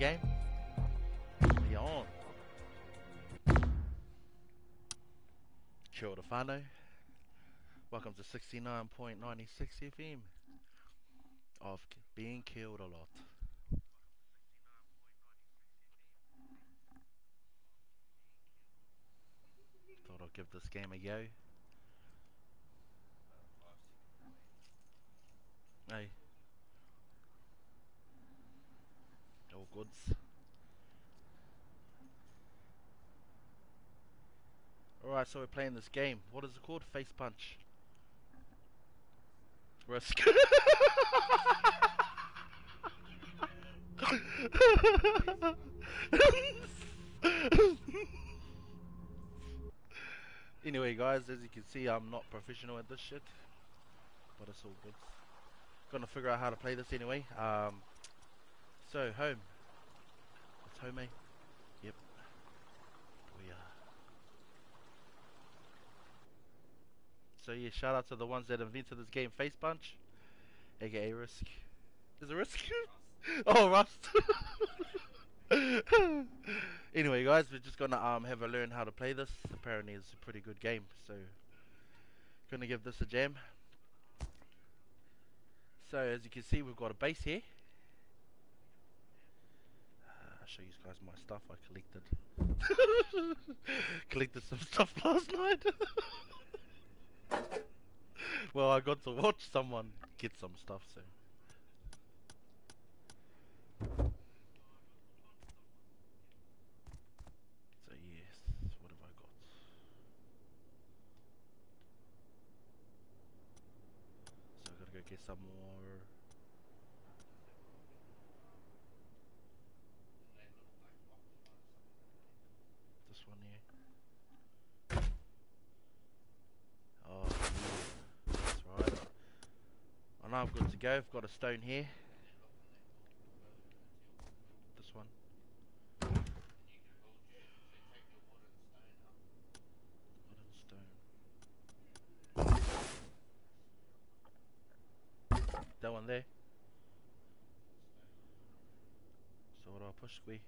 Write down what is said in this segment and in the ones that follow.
game? We on. Kia ora. Welcome to 69.96 FM of being killed a lot. Thought I'd give this game a go. Hey. Goods. Alright, so we're playing this game. What is it called? Facepunch. Risk. anyway, guys, as you can see, I'm not professional at this shit, but it's all good. Gonna figure out how to play this anyway. Um, so home. Eh? Yep. We are. So yeah, shout out to the ones that invented this game, Facepunch, aka Risk. Is it Risk? oh, Rust. anyway, guys, we're just gonna um have a learn how to play this. Apparently, it's a pretty good game, so gonna give this a jam. So as you can see, we've got a base here. Show you guys my stuff I collected. collected some stuff last night. well, I got to watch someone get some stuff, so. So yes, what have I got? So I gotta go get some more. This one here. Oh, yeah. that's right. I know I'm good to go. I've got a stone here. This one. Wooden stone. That one there. So what do I push squee?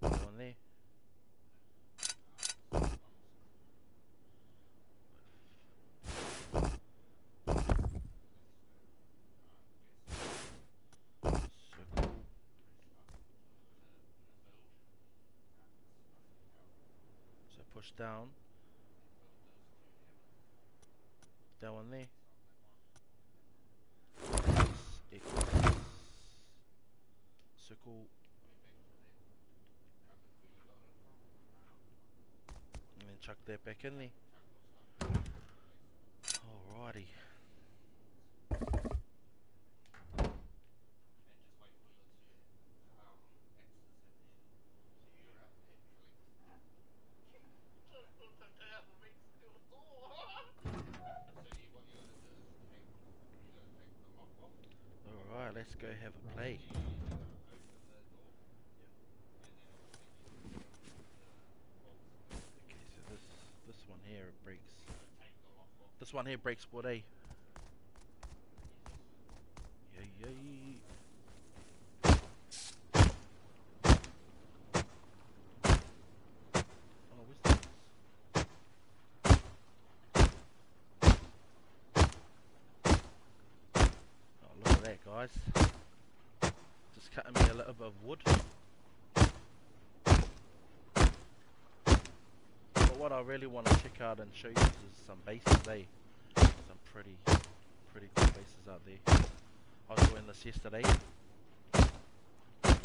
That one there. Circle. Push down. That one there. Circle. And then chuck that back in there. Alrighty. Alright, let's go have a play. Okay, so this this one here breaks. This one here breaks what a. Yay yay. Oh, what's this? Oh, look at that, guys. Just cutting me a little bit of wood. But what I really want to check out and show you is some bases, eh? Some pretty, pretty good bases out there. I was doing this yesterday.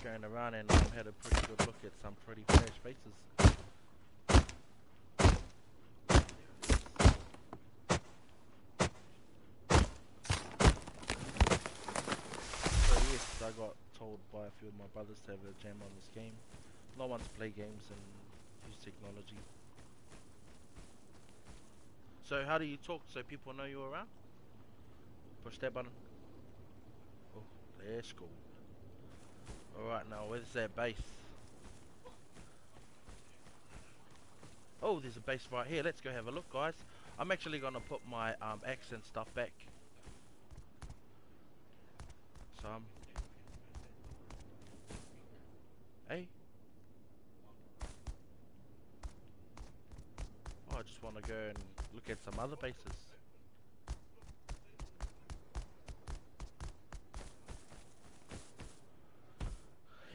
Going around and had a pretty good look at some pretty fresh bases. So yes, I got told by a few of my brothers to have a jam on this game. No one to play games and use technology. So how do you talk so people know you're around? Push that button. Oh, that's cool. Alright now, where's that base? Oh, there's a base right here. Let's go have a look, guys. I'm actually going to put my um, axe and stuff back. time. Hey. Oh, I just want to go and at some other bases.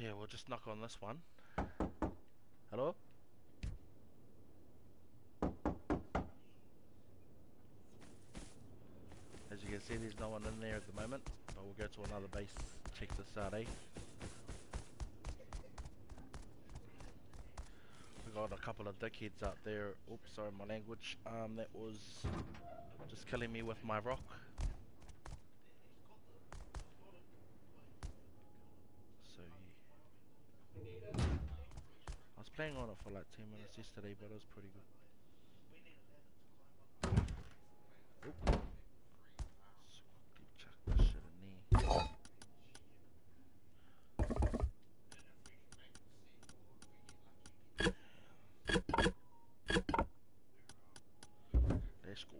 Yeah, we'll just knock on this one. Hello? As you can see, there's no one in there at the moment, but we'll go to another base, check this out, eh? Got a couple of dickheads out there, oops, sorry my language, um, that was just killing me with my rock. So, yeah. I was playing on it for like 10 minutes yesterday, but it was pretty good. Oop. So quickly chuck this shit in there. Let's go.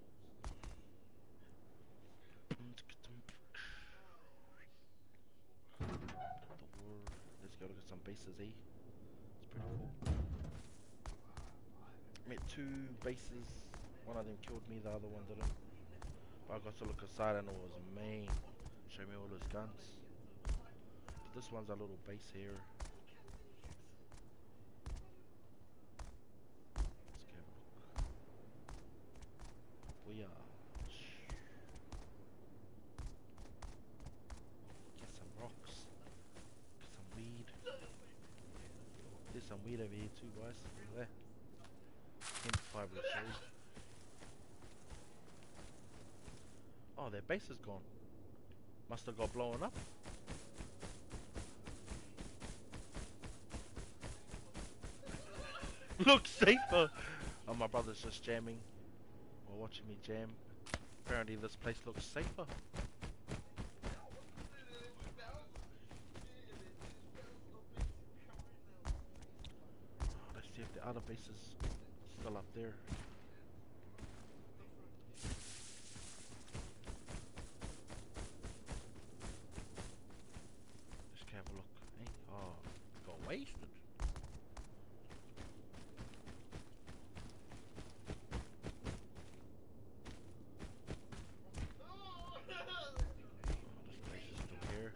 The war. Let's go look at some bases, eh? It's pretty cool. Met two bases. One of them killed me, the other one didn't. But I got to look aside and it was mean. Show me all his guns. But this one's a little base here. Let's go look. Booyah. Get some rocks. Get some weed. There's some weed over here too, guys. Look at that. Hemp fiber, sorry. Oh, their base is gone. Must have got blown up. Looks safer. Oh, my brother's just jamming or watching me jam. Apparently, this place looks safer. Let's see if the other base is still up there. Just have a look. Hey, oh, got wasted. Oh, this place is still here.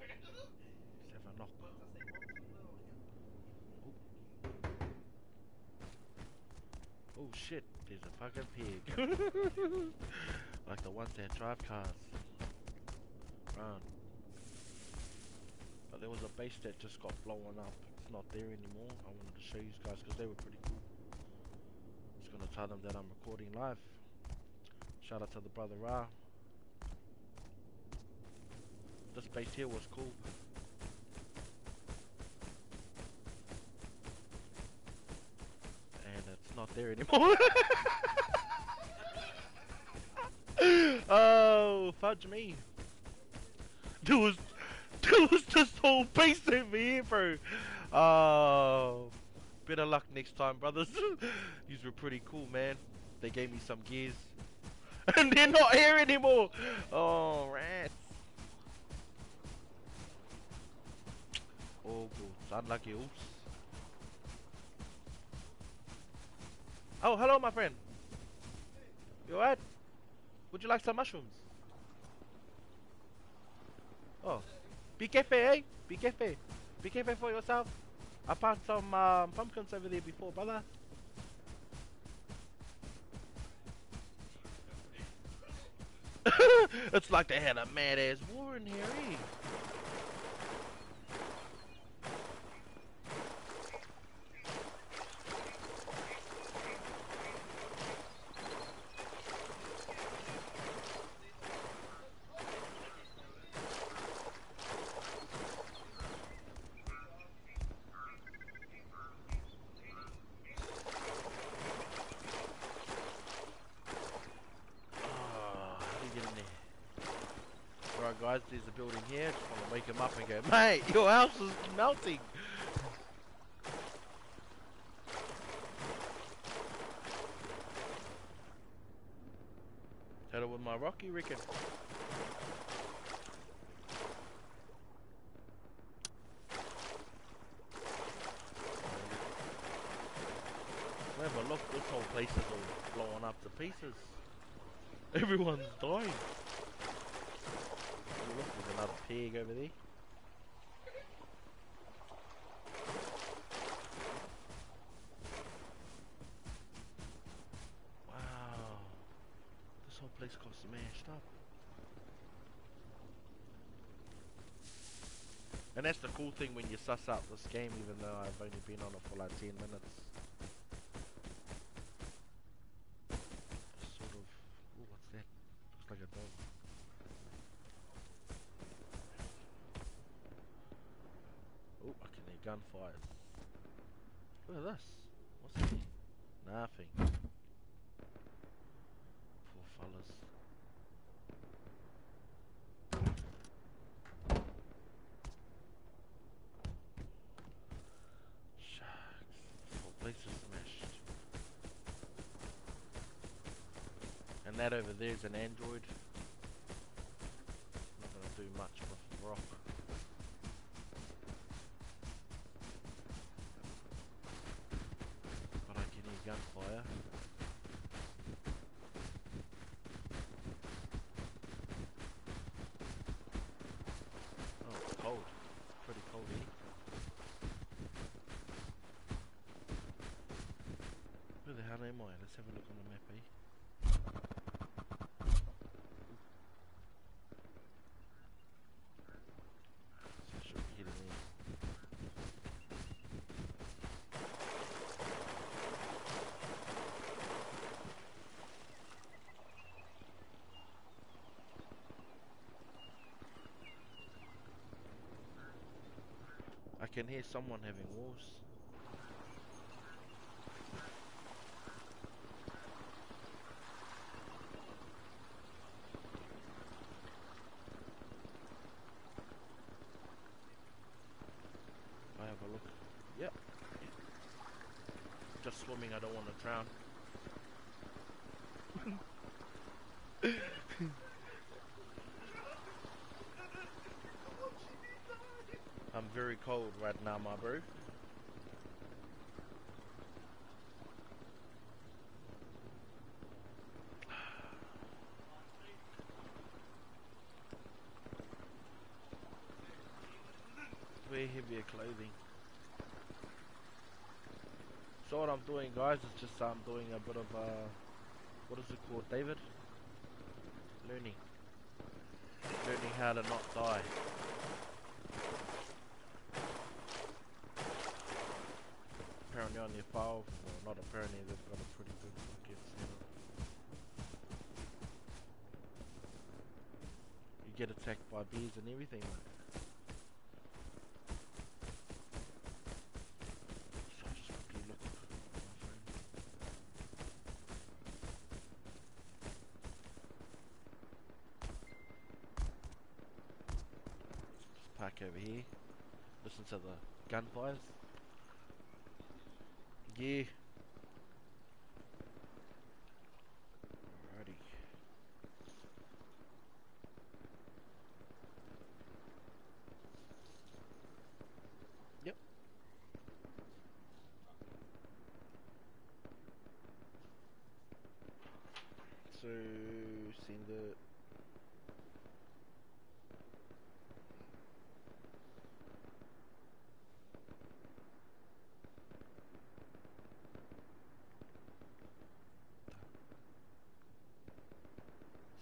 Let's have a knock. Oh. Shit, there's a fucking pig. like the ones that drive cars. Run. But there was a base that just got blown up. It's not there anymore. I wanted to show you guys because they were pretty cool. Just gonna tell them that I'm recording live. Shout out to the brother Ra. This base here was cool. And it's not there anymore. oh, fudge me. There was, there was whole base over here, bro. Oh, better luck next time, brothers. These were pretty cool, man. They gave me some gears. And they're not here anymore. Oh, rats. Oh, good. Unlucky. Oops. Oh, hello, my friend. You alright? Would you like some mushrooms? Oh. Careful, eh? Be careful for yourself. I found some um, pumpkins over there before, brother. it's like they had a mad ass war in here, eh? and go, mate, your house is melting. Hit it with my rocky, you reckon? Look, this whole place is all blowing up to pieces. Everyone's dying. Look, there's another pig over there. Cool thing when you suss out this game, even though I've only been on it for like 10 minutes. Sort of. Ooh, what's that? Looks like a dog. Oh, I can hear gunfire. Look at this. What's that? Nothing. Poor fellas. Shucks. The whole place is smashed. And that over there is an android. Not gonna do much with rock. But I can hear gunfire. Oh, it's cold. Pretty cold here. Where the hell am I? Let's have a look on the map, eh? So I should be heading in. I can hear someone having wars. I have a look. Yep. Just swimming, I don't want to drown. I'm very cold right now, my bro. Wear heavier clothing. So what I'm doing, guys, is just I'm doing a bit of uh, what is it called, David? Learning, learning how to not die. Apparently on your file, well not apparently, they've got a pretty good setup. You get attacked by bees and everything, park over here. Listen to the gunfires. Yeah. Alrighty. Yep. So, seen the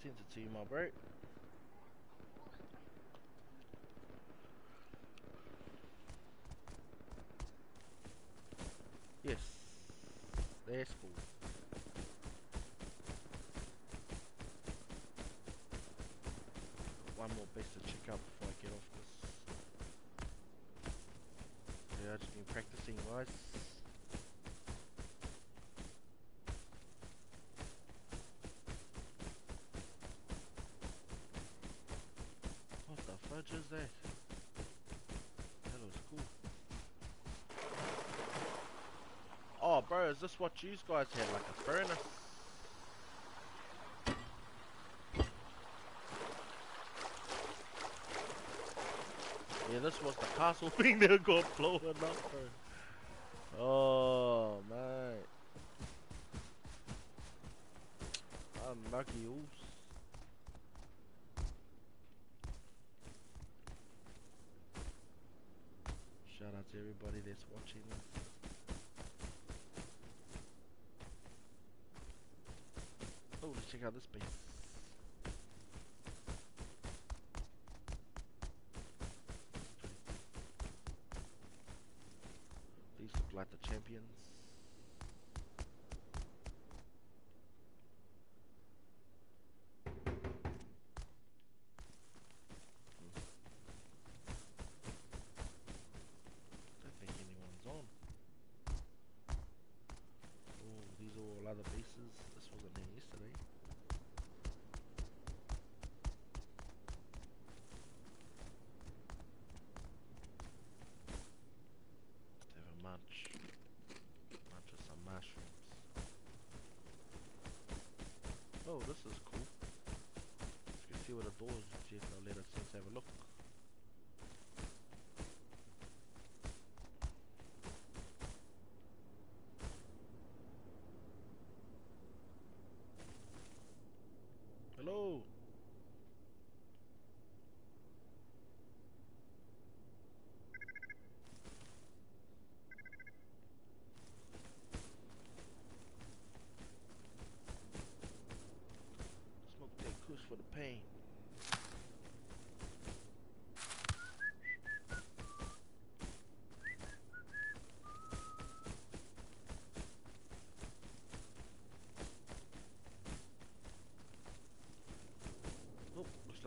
Sent it to you, my bro. this what you guys had, like a furnace? Yeah, this was the castle thing that got blown up, bro. Oh, mate. Unlucky oops.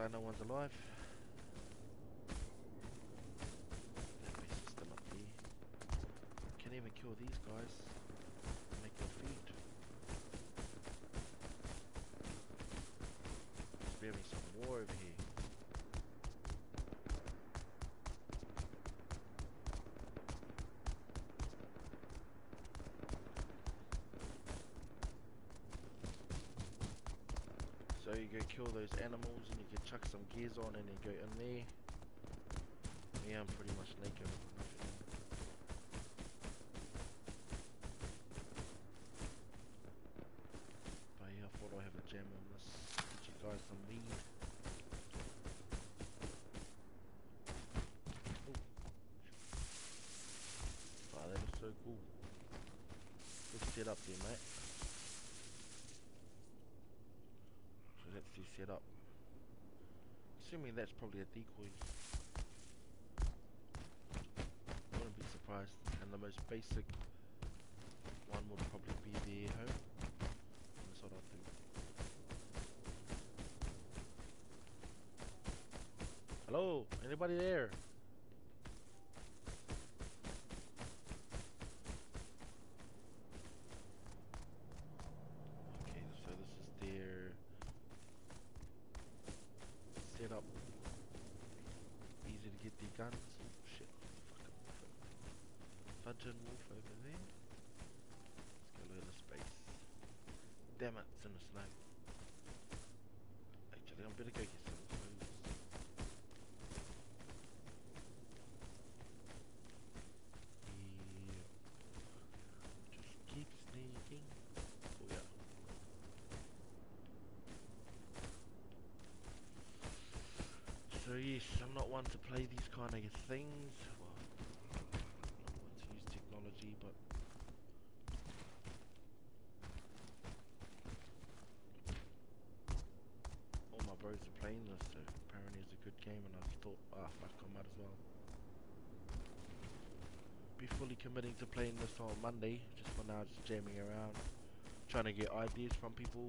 Like no one's alive. That up there. Can't even kill these guys. Make your feet. Me some more over here. So you go kill those animals and you chuck some gears on and you go in there. Me, I'm pretty much naked. But yeah, I thought I'd have a jam on this. Get you guys some weed. Oh. Wow, that is so cool. Good setup there, mate. So that's the setup. Assuming that's probably a decoy. Wouldn't be surprised. And the most basic one would probably be the home. That's what I think. Hello? Anybody there? Okay, so this is their setup. Easy to get the guns. Oh shit, fucking wolf. Fudge and wolf over there. Let's go look at the space. Damn it, it's in the snow. Actually, I better go get some clothes. Yeah. Just keep sneaking. Oh yeah. So yes, I'm not one to play these kind of things. Well, not one to use technology, but all my bros are playing this, so apparently it's a good game, and I thought, ah, fuck, I might as well be fully committing to playing this on Monday. Just for now, just jamming around, trying to get ideas from people.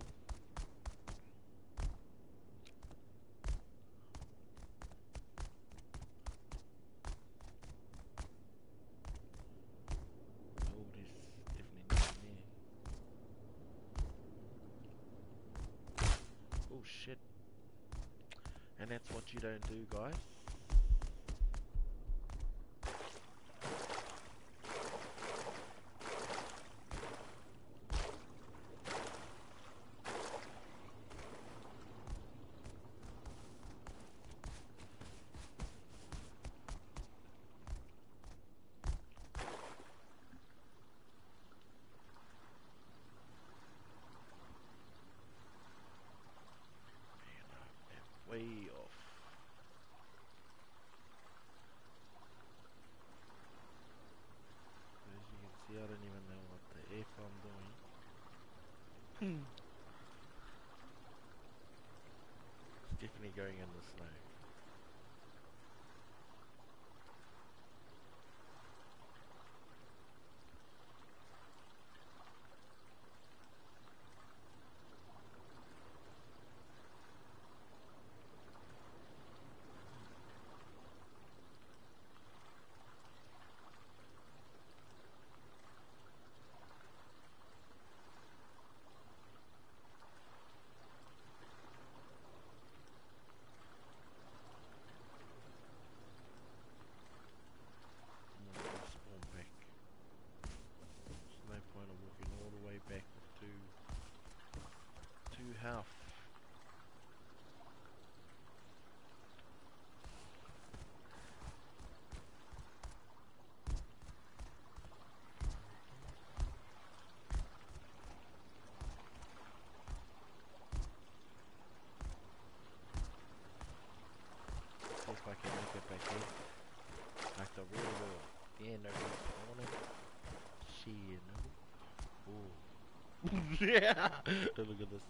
Look at this.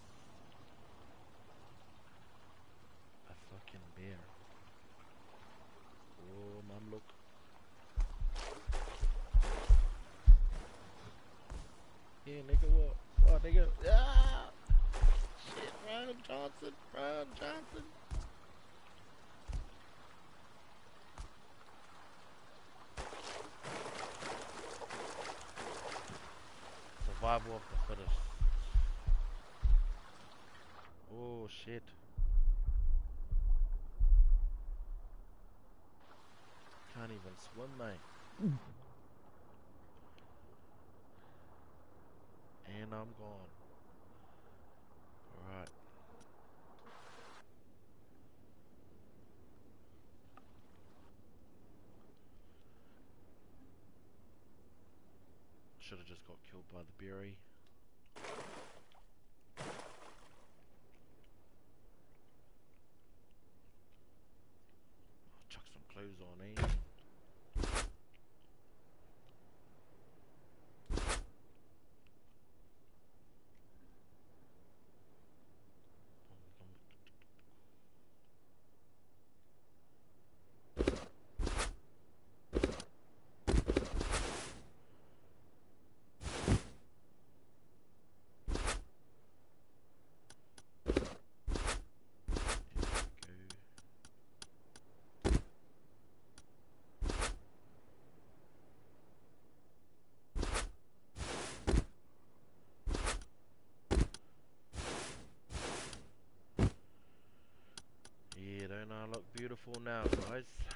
one night. and I'm gone. Alright. Should have just got killed by the berry. beautiful now, guys.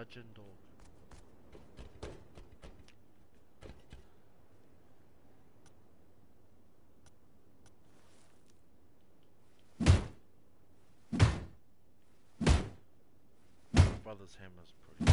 fudging dog. brother's hammer's pretty.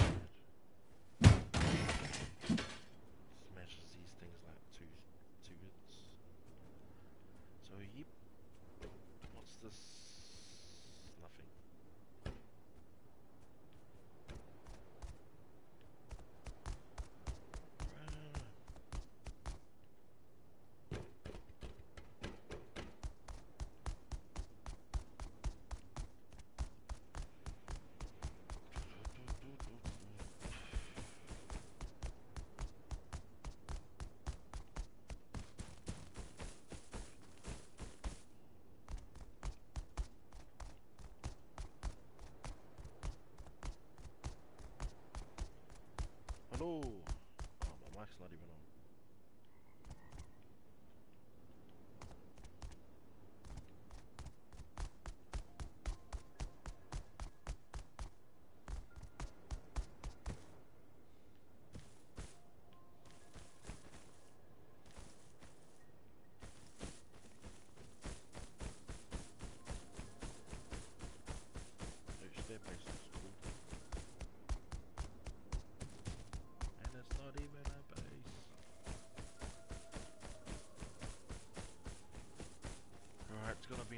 Hello. Oh, my mic's not even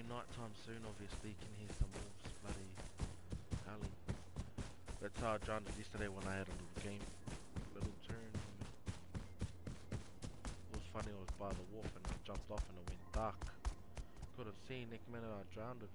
night time soon, obviously. You can hear some wolves, bloody howling. That's how I drowned yesterday when I had a little game, little turn. It was funny, I was by the wharf and I jumped off and it went dark. Could have seen next minute I drowned it.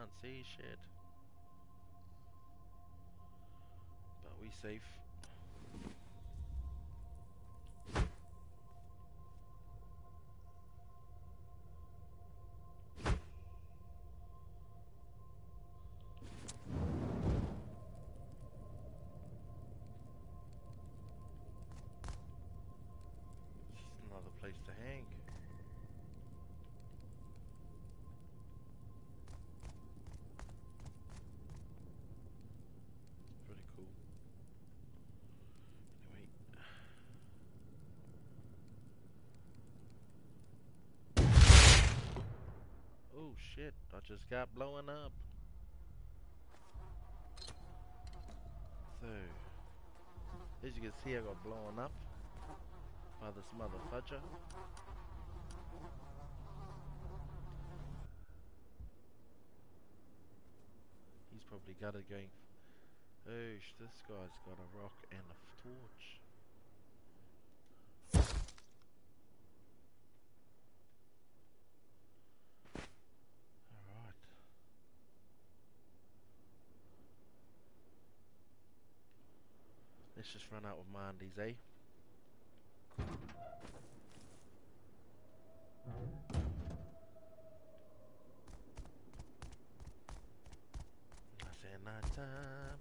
Can't see shit. But we safe. Shit, I just got blowing up. So, as you can see, I got blown up by this motherfucker. He's probably got it going. Oh, this guy's got a rock and a torch. Alright. Let's just run out my undies, eh? I said night time.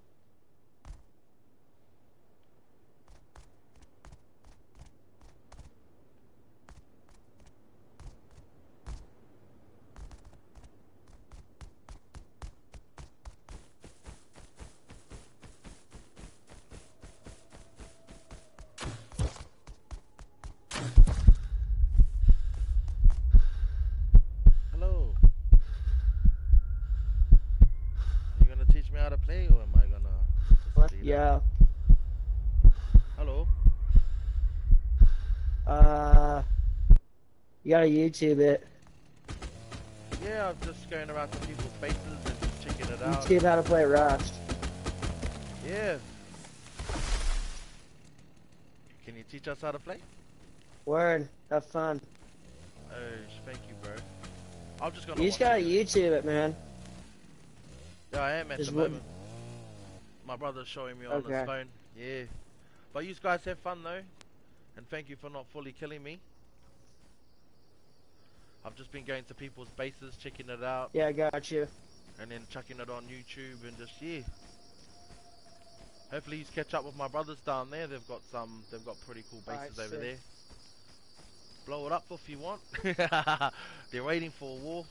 Hello. Are you gonna teach me how to play, or am I gonna? just What? leave it? Yeah. Hello. Uh, you gotta YouTube it. Yeah, I'm just going around to people's faces and just checking it out. YouTube how to play Rust. Yeah. Can you teach us how to play? Word. Have fun. Oh, thank you, bro. I'm just gonna. You just gotta it. YouTube it, man. Yeah, I am at Just the moment. My brother's showing me on Okay. his phone. Yeah. But you guys have fun though, and thank you for not fully killing me. I've just been going to people's bases, checking it out, Yeah, I got you. and then chucking it on YouTube, and just yeah. Hopefully, he's catch up with my brothers down there. They've got some. They've got pretty cool bases over sick. there. Blow it up if you want. They're waiting for a war.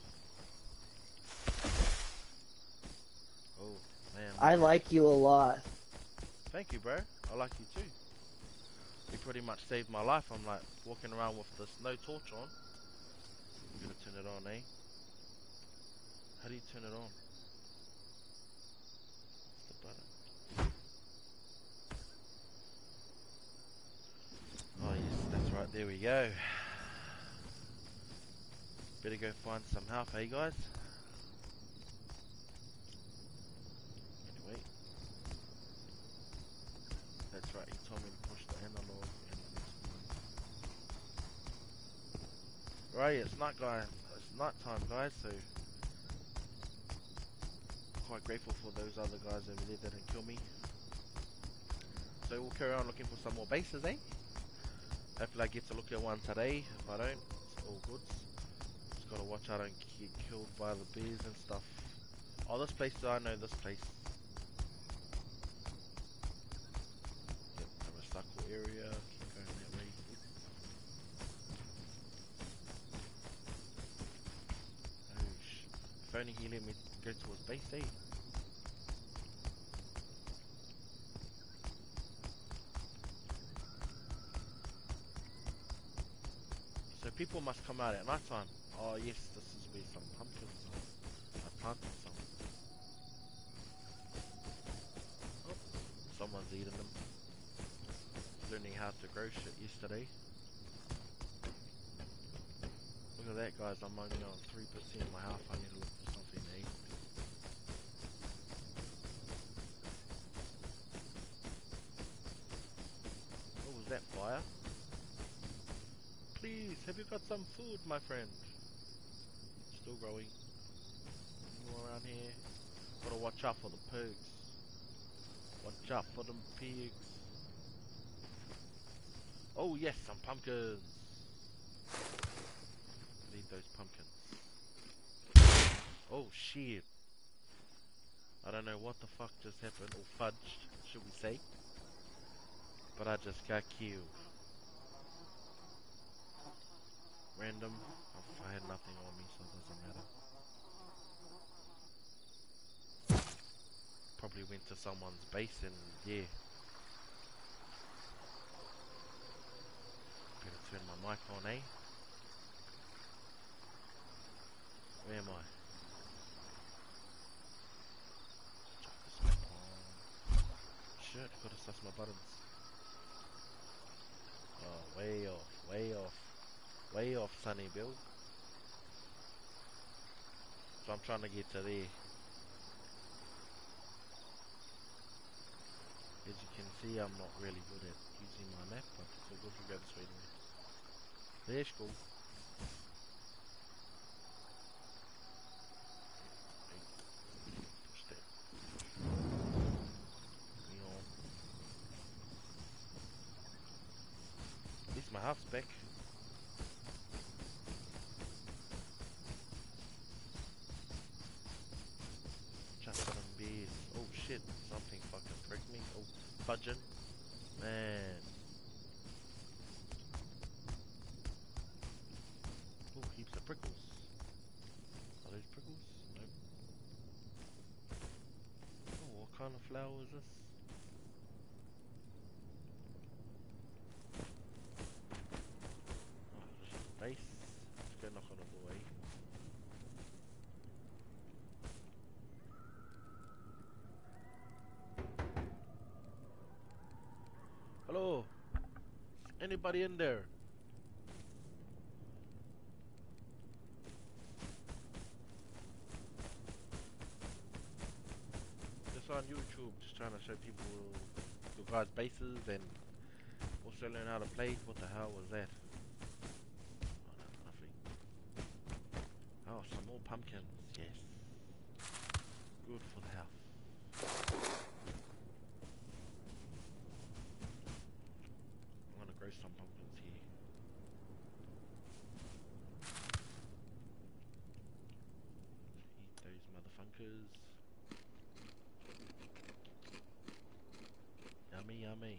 Oh man. I like you a lot. Thank you, bro. I like you too. You pretty much saved my life. I'm like walking around with this no torch on. I'm gonna turn it on, eh? How do you turn it on? The button? Oh yes, that's right. There we go. Better go find some help, hey guys. Anyway. That's right, he told me to push the analog and Right, it's night guy it's night time guys, so quite grateful for those other guys over there that didn't kill me. So we'll carry on looking for some more bases, eh? Hopefully I get to look at one today. If I don't, it's all good. Just gotta watch I don't get killed by the bears and stuff. Oh, this place, I know this place. Yep, the recycle area. Way. Oh, if only he let me go to his base, eh? So people must come out at night time. Oh yes, this is where some pumpkins are. I planted some. Oh, someone's eating them. Learning how to grow shit yesterday. Look at that guys, I'm only on 3% of my health. I need to look for something to eat. What was that fire? Please, have you got some food, my friend? Still growing. More around here. Gotta watch out for the pigs. Watch out for them pigs. Oh yes, some pumpkins. Need those pumpkins. Oh shit. I don't know what the fuck just happened, or fudged, should we say. But I just got killed. random. Oh, I had nothing on me, so it doesn't matter. Probably went to someone's base and yeah. Better turn my mic on, eh? Where am I? Shit, gotta suss my buttons. Oh, way off, way off. Way off Sunnyville. So I'm trying to get to there. As you can see, I'm not really good at using my map, but it's all good to go this way anyway. There's cool. Push that. Hang on. At least my half's back. Just for them bees. Oh shit, something fucking pricked me. Oh, fudging. Man. Oh, heaps of prickles. Are those prickles? Nope. What kind of flower is this? Oh, a. Let's go knock on the door, eh? Hello? Anybody in there? Just on YouTube, just trying to show people the guys' bases and also learn how to play. What the hell was that? Oh, no. Oh, some more pumpkins. Yes. Good for the health. I'm gonna grow some pumpkins here. Eat those motherfuckers. Yummy, yummy.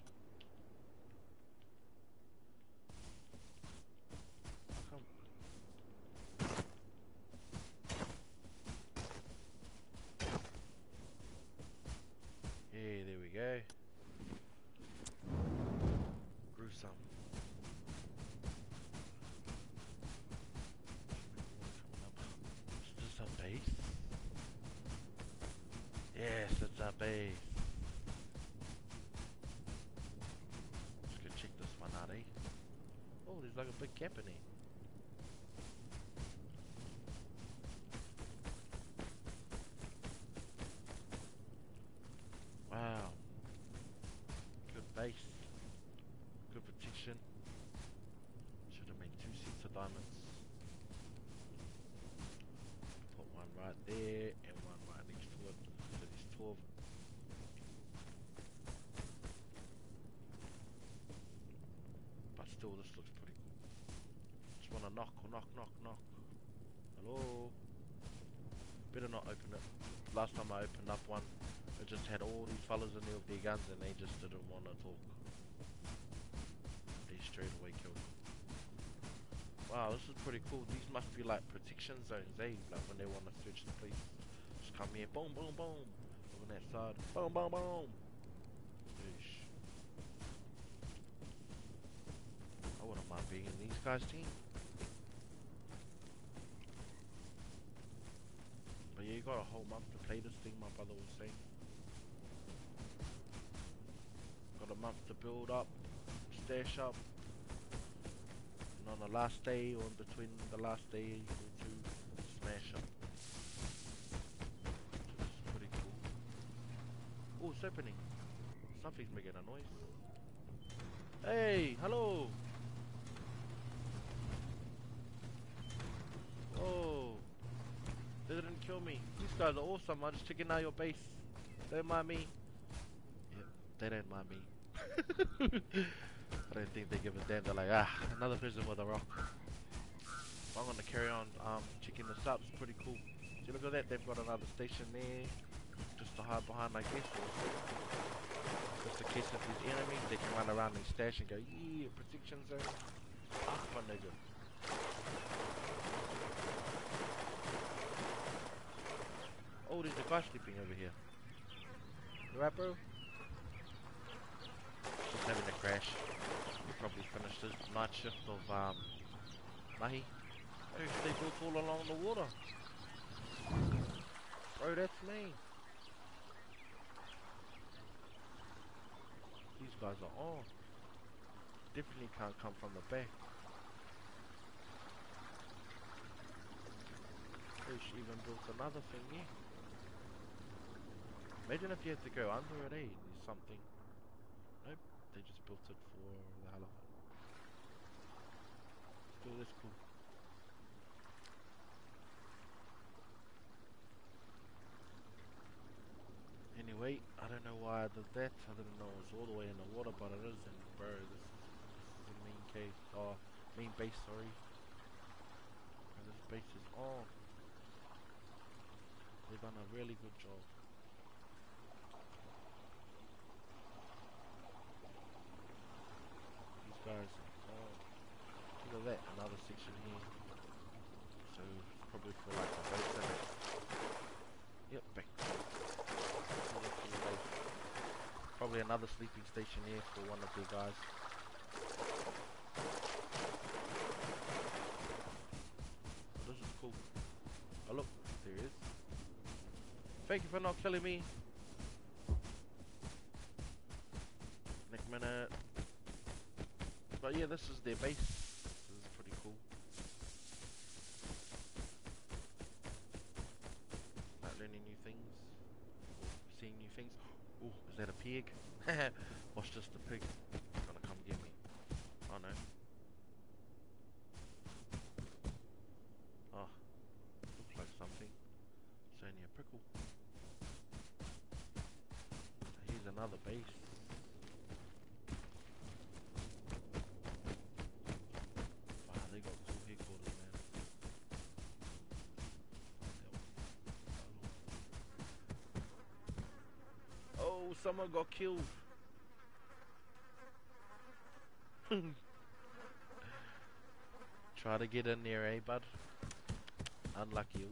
How come? Yeah, there we go. Gruesome. Coming up. Is this a base? Yes, it's a base. Let's go check this one out, eh? Oh, there's like a big gap in here. Wow. Good base. this looks pretty cool. Just wanna knock, knock, knock. Hello? Better not open it. Last time I opened up one, it just had all these fellas in there with their guns and they just didn't want to talk. They straight away killed them. Wow, this is pretty cool. These must be like protection zones, eh? Like when they want to search the place. Just come here, boom, boom, boom. On that side, boom, boom, boom. Yeesh. I wouldn't mind being in these guys' team. You got a whole month to play this thing, my brother was saying. Got a month to build up, stash up. And on the last day, or in between the last day or two, smash up. It's pretty cool. Oh, it's opening. Something's making a noise. Hey, hello! Oh, they didn't kill me. These guys are awesome. I'm just checking out your base. Don't mind me. Yep, they don't mind me. I don't think they give a damn. They're like, ah, another prison with a rock. I'm gonna carry on um, checking this out. It's pretty cool. See, look at that. They've got another station there, just to hide behind, I guess. Just in case if there's enemies, they can run around and stash and go, yeah, protection zone. Ah, fun nigga. Oh, there's a guy sleeping over here. You right, bro? Just having a crash. He probably finished his night shift of um, mahi. They built all along the water. Bro, that's me. These guys are on. Definitely can't come from the back. Oh, she even built another thing here. Imagine if you had to go under it, eh? There's something. Nope, they just built it for the hell of it. Still, that's cool. Anyway, I don't know why I did that. I didn't know it was all the way in the water, but it is. And bro, this is, this is the main cave. Oh, main base, sorry. And this base is on. They've done a really good job. Guys, oh, look at that, another section here. So probably for like the boats in it. Yep, back. Pull up to the base. Probably another sleeping station here for one of the guys. Oh, this is cool. Oh look, there he is. Thank you for not killing me. Next minute. But yeah, this is their base. This is pretty cool. Like learning new things. Seeing new things. Oh, is that a pig? Watch just the pig. Gonna come get me. Oh no. Oh. Looks like something. It's only a prickle. Here's another base. Wow, they got cool headquarters, man. Oh, someone got killed. Try to get in there, eh, bud? Unlucky.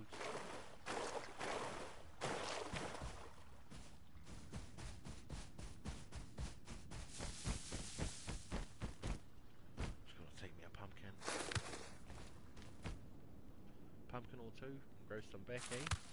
Just gonna take me a pumpkin. Pumpkin or two, grow some back, eh?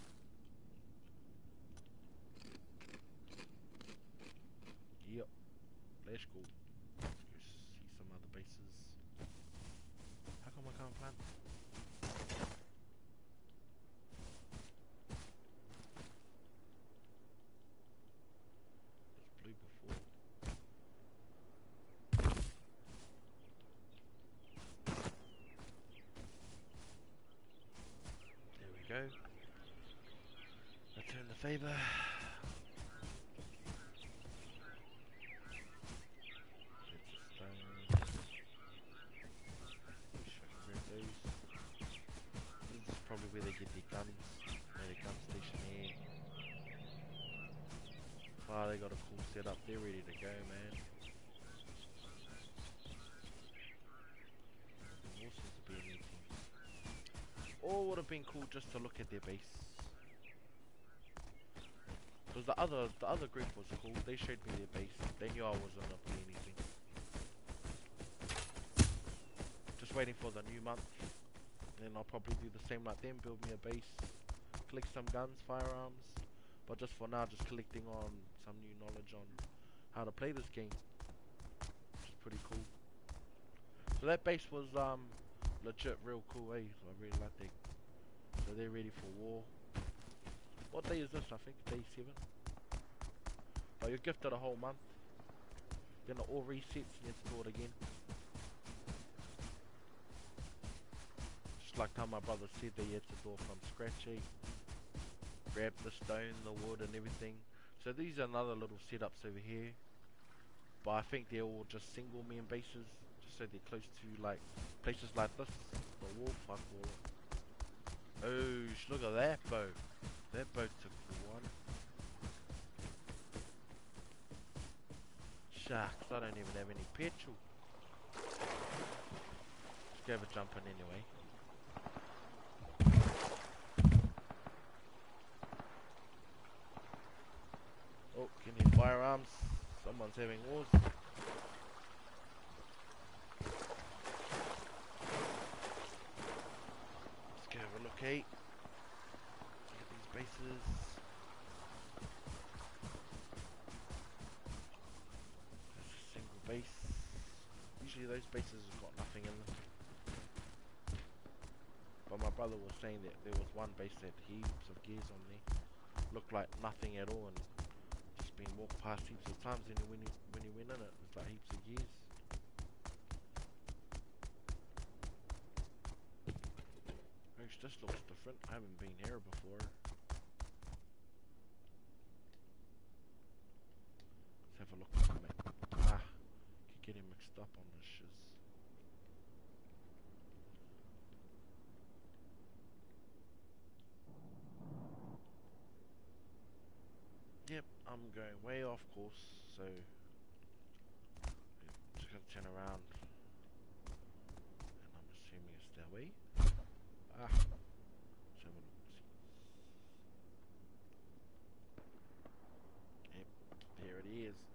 This is probably where they get their guns, where the gun station here. Ah, wow, they got a full setup, they're ready to go, man. Or would have been cool just to look at their base. The other the other group was cool. They showed me their base. They knew I wasn't up to anything. Just waiting for the new month. Then I'll probably do the same like them. Build me a base. Collect some guns, firearms. But just for now, just collecting on some new knowledge on how to play this game. Which is pretty cool. So that base was um legit real cool, eh? So I really like that. So they're ready for war. What day is this? I think day seven. But you're gifted a whole month. Then it all resets and you it again. Just like how my brother said that you had to do it from scratch, eh? Grab the stone, the wood and everything. So these are another little setups over here. But I think they're all just single man bases. Just so they're close to like places like this. The wolf I. Oh, look at that boat. That boat's a Shucks, I don't even have any petrol. Let's go have a jump in anyway. Oh, can you firearms? Someone's having wars. Let's go have a look, eh? Look at these bases. That's a single base. Those bases have got nothing in them. But my brother was saying that there was one base that heaps of gears on there. Looked like nothing at all and just been walked past heaps of times and when he when he went in it, it was like heaps of gears. Gosh, this looks different. I haven't been here before. Let's have a look at the map. Getting mixed up on this shiz. Yep, I'm going way off course, so just gonna turn around. And I'm assuming it's that way. Ah, a. Yep, there it is.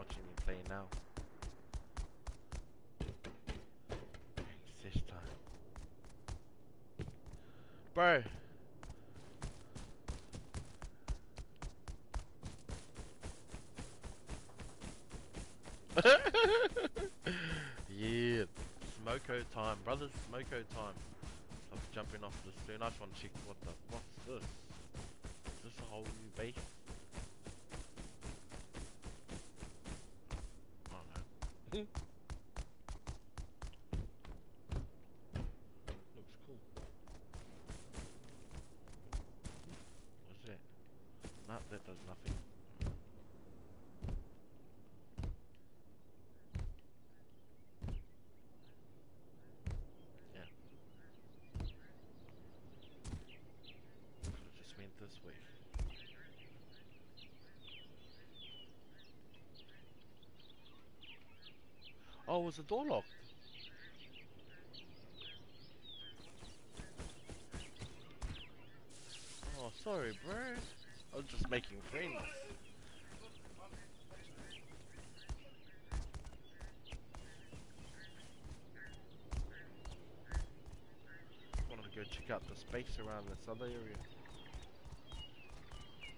Watching me play now. This time. Bro. yeah, smoko time, brothers, smoko time. I'm jumping off this soon. I just want to check what the what's this? Is this a whole new base? Oh no. Looks cool. What's that? No, that does nothing. Yeah. Could've just went this way. Oh, was the door locked? Oh, sorry, bro. I was just making friends. Wanted to go check out the space around this other area.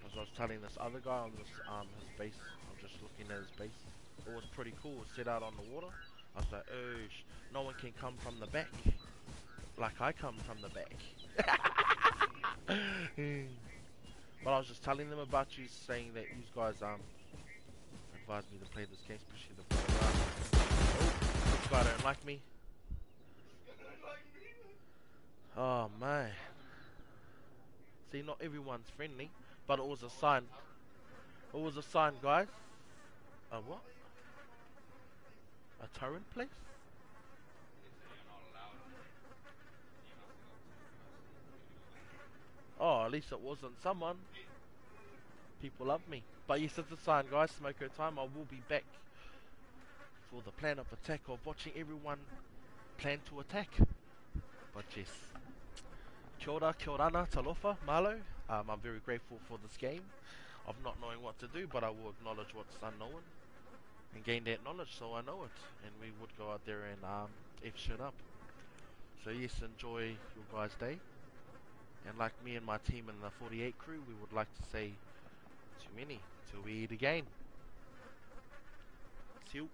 As I was telling this other guy on this um his base, I'm just looking at his base. It was pretty cool. It set out on the water. I was like, oh, no one can come from the back, like I come from the back. but I was just telling them about you, saying that you guys um advised me to play this game, especially the Oh, this guy don't like me. Oh man. See, not everyone's friendly, but it was a sign. It was a sign, guys. A what? A torrent place? Oh, at least it wasn't someone. People love me. But yes, it's a sign, guys. Smoko time. I will be back for the plan of attack of watching everyone plan to attack. But yes. Kia ora, kia orana, talofa, malo. Um, I'm very grateful for this game of not knowing what to do, but I will acknowledge what's unknown and gain that knowledge so I know it. And we would go out there and um, F shit up. So yes, enjoy your guys' day. And like me and my team and the 48 crew, we would like to say too many till we eat again. See you.